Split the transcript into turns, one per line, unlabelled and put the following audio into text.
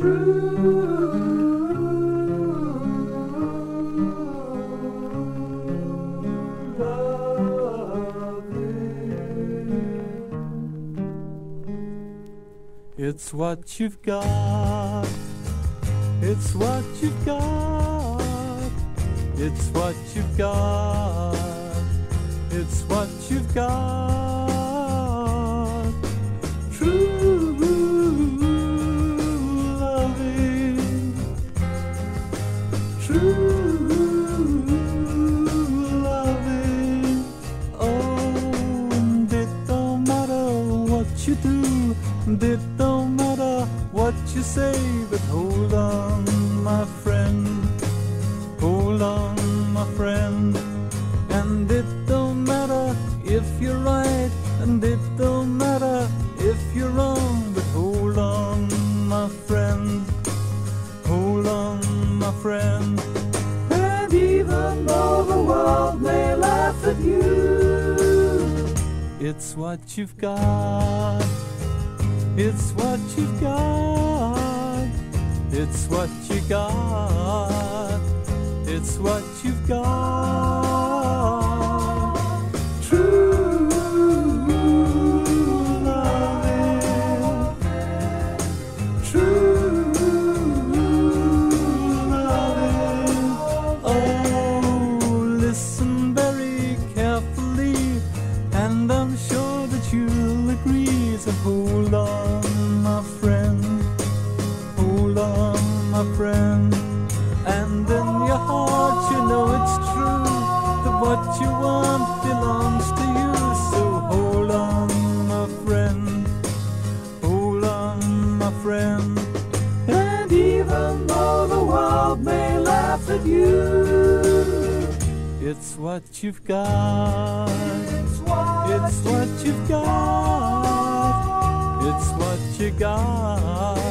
It's what you've got. It's what you've got. It's what you've got. It's what you've got. It don't matter what you say, but hold on, my friend. Hold on, my friend. And it don't matter if you're right, and it don't matter if you're wrong, but hold on, my friend. Hold on, my friend. And even though the world may laugh at you, it's what you've got. It's what you've got. It's what you got. It's what you've got. You, it's what you've got. It's what you've got. It's what you got.